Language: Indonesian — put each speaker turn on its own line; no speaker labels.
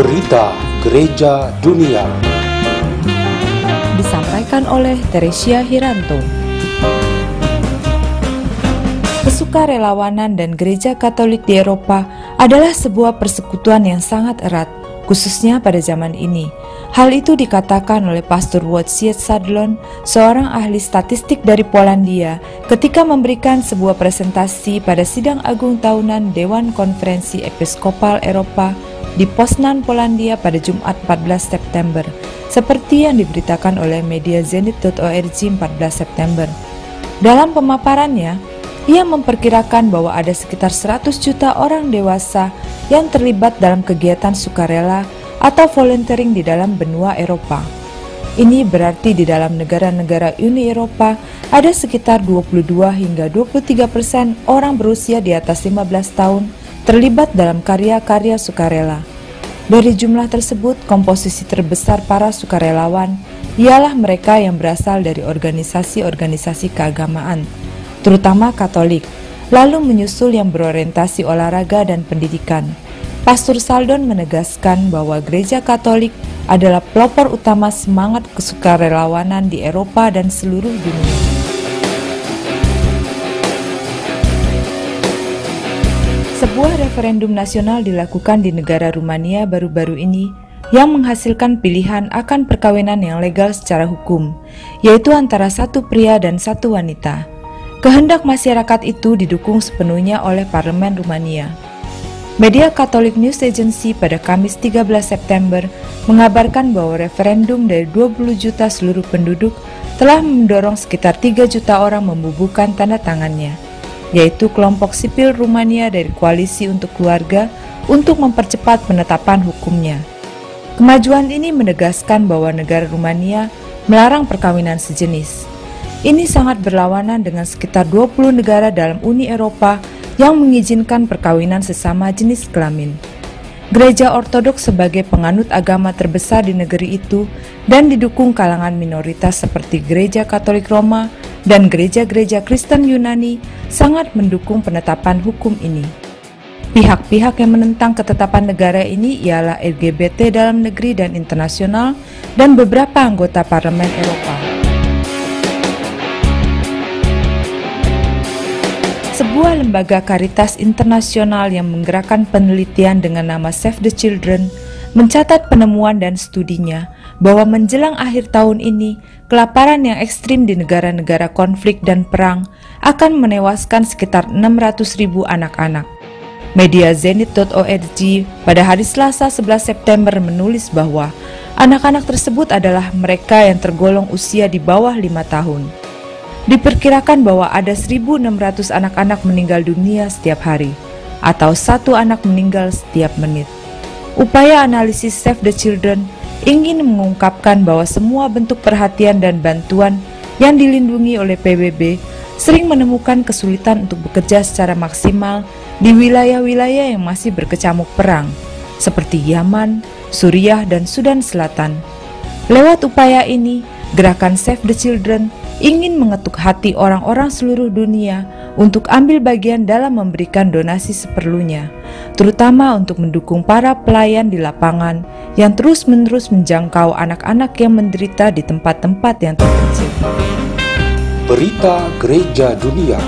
Berita Gereja Dunia
disampaikan oleh Teresia Hiranto. Kesukarelawanan dan gereja Katolik di Eropa adalah sebuah persekutuan yang sangat erat, khususnya pada zaman ini. Hal itu dikatakan oleh Pastor Wojciech Sadlon, seorang ahli statistik dari Polandia, ketika memberikan sebuah presentasi pada sidang agung tahunan Dewan Konferensi Episkopal Eropa di Poznan, Polandia pada Jumat 14 September, seperti yang diberitakan oleh media zenit.org 14 September. Dalam pemaparannya, ia memperkirakan bahwa ada sekitar 100 juta orang dewasa yang terlibat dalam kegiatan sukarela atau volunteering di dalam benua Eropa. Ini berarti di dalam negara-negara Uni Eropa ada sekitar 22 hingga 23 persen orang berusia di atas 15 tahun terlibat dalam karya-karya sukarela. Dari jumlah tersebut, komposisi terbesar para sukarelawan ialah mereka yang berasal dari organisasi-organisasi keagamaan, terutama Katolik, lalu menyusul yang berorientasi olahraga dan pendidikan. Pastor Saldon menegaskan bahwa gereja Katolik adalah pelopor utama semangat kesukarelawanan di Eropa dan seluruh dunia. Sebuah referendum nasional dilakukan di negara Rumania baru-baru ini yang menghasilkan pilihan akan perkawinan yang legal secara hukum, yaitu antara satu pria dan satu wanita. Kehendak masyarakat itu didukung sepenuhnya oleh parlemen Rumania. Media Catholic News Agency pada Kamis 13 September mengabarkan bahwa referendum dari 20 juta seluruh penduduk telah mendorong sekitar 3 juta orang membubuhkan tanda tangannya yaitu kelompok sipil Rumania dari Koalisi untuk Keluarga untuk mempercepat penetapan hukumnya. Kemajuan ini menegaskan bahwa negara Rumania melarang perkawinan sejenis. Ini sangat berlawanan dengan sekitar 20 negara dalam Uni Eropa yang mengizinkan perkawinan sesama jenis kelamin. Gereja Ortodoks sebagai penganut agama terbesar di negeri itu dan didukung kalangan minoritas seperti Gereja Katolik Roma dan gereja-gereja Kristen Yunani sangat mendukung penetapan hukum ini. Pihak-pihak yang menentang ketetapan negara ini ialah LGBT dalam negeri dan internasional dan beberapa anggota parlemen Eropa. Sebuah lembaga karitas internasional yang menggerakkan penelitian dengan nama Save the Children mencatat penemuan dan studinya bahwa menjelang akhir tahun ini, kelaparan yang ekstrim di negara-negara konflik dan perang akan menewaskan sekitar 600 ribu anak-anak. Media Zenit.org pada hari Selasa 11 September menulis bahwa anak-anak tersebut adalah mereka yang tergolong usia di bawah lima tahun. Diperkirakan bahwa ada 1.600 anak-anak meninggal dunia setiap hari, atau satu anak meninggal setiap menit. Upaya analisis Save the Children ingin mengungkapkan bahwa semua bentuk perhatian dan bantuan yang dilindungi oleh PBB sering menemukan kesulitan untuk bekerja secara maksimal di wilayah-wilayah yang masih berkecamuk perang, seperti Yaman, Suriah, dan Sudan Selatan. Lewat upaya ini, gerakan Save the Children ingin mengetuk hati orang-orang seluruh dunia untuk ambil bagian dalam memberikan donasi seperlunya, terutama untuk mendukung para pelayan di lapangan yang terus-menerus menjangkau anak-anak yang menderita di tempat-tempat yang terpencil.
Berita Gereja Dunia